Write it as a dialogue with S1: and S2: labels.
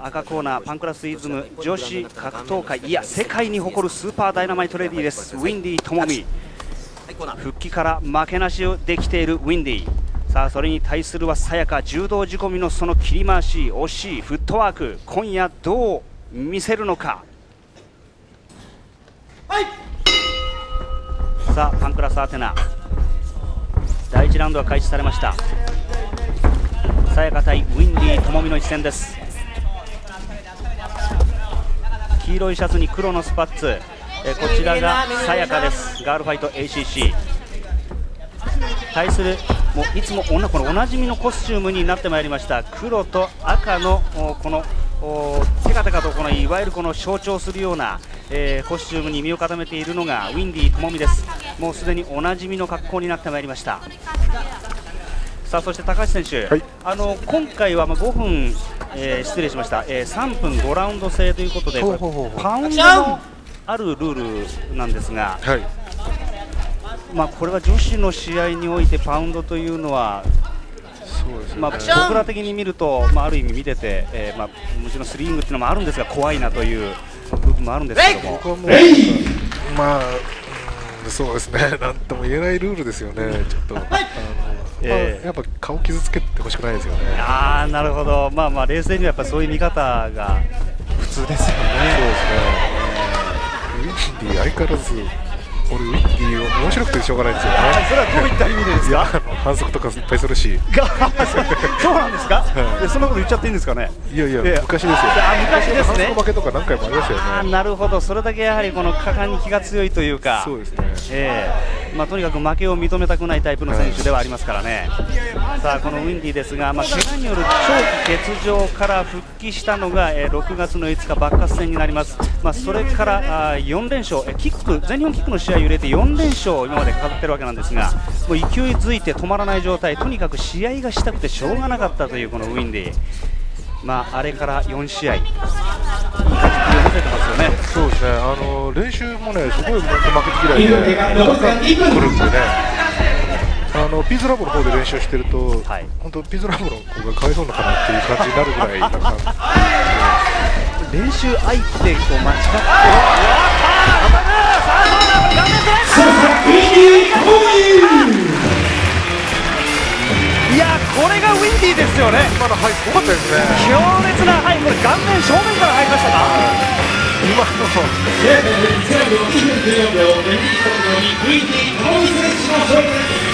S1: 赤コーナーパンクラスイズム女子格闘界いや世界に誇るスーパーダイナマイトレディーです。ウィンディともみ。復帰から負けなしをできているウィンディさあそれに対するはさやか柔道仕込みのその切り回し惜しいフットワーク。今夜どう見せるのか。さあパンクラスアテナ。第1ラウンドが開始されました。さやか対ウィンディともみの一戦です。黄色いシャツに黒のスパッツ。えこちらがさやかです。ガールファイト ACC 対するもういつもこのおなじみのコスチュームになってまいりました。黒と赤のこのテカテカとこのいわゆるこの象徴するような、えー、コスチュームに身を固めているのがウィンディともみです。もうすでにおなじみの格好になってまいりました。さあそして高橋選手、はい、あの今回はまあ5分、えー、失礼しました、えー、3分5ラウンド制ということでパウンドのあるルールなんですが、はい、まあ、これは女子の試合においてパウンドというのはね、まあ、僕ら的に見ると、まあ、ある意味見てて、えーまあ、もちろんスリングっていうのもあるんですが怖いなという部分もあるんですけども。僕はもう
S2: まあそうですね、なんとも言えないルールですよね、ちょっと、あのえー、やっぱ顔傷つけてほしくないですよね。
S1: あなるほど、まあまあ冷静にはやっぱそういう見方が普通ですよね。そうですね。
S2: ウィンディ相変わらず俺ウィッティ面白くてしょうがないですよね。
S1: それはどういった意味でですか？
S2: 反則とかいっぱいするし。
S1: そうなんですか、はい、そんなこと言っちゃっていいんですかね？
S2: いやいや昔ですよ。
S1: 昔ですね。
S2: 負けとか何回もありましたよ
S1: ね。なるほど。それだけやはりこの果敢に気が強いというか。
S2: そうですね。
S1: えーまあ、とにかく負けを認めたくないタイプの選手ではありますからね、はい、さあこのウィンディですが、まあ、怪我による長期欠場から復帰したのが、えー、6月の5日、バッカス戦になります、まあ、それからあ4連勝、えキック全日本キックの試合を入れて4連勝を今まで飾ってるわけなんですが、もう勢いづいて止まらない状態、とにかく試合がしたくてしょうがなかったというこのウィンディ。まあ、あれから4試合、せてますよね。
S2: そうですね、あの練習もね、すごい負けず嫌いで、来るんでね、あのピーズラボの方で練習してると、はい、本当、ピーズラボの子がかわいそうなのかなっていう感じになるぐらい、なんか、
S1: 練習相手を間違って。いやこれがウィンディですよね。
S2: 今のはいすごかったですね。
S1: 強烈なはいこれ顔面正面から入りましたか？
S2: 今の。0.1秒9秒ベリーコントにウィンディ選手の勝利です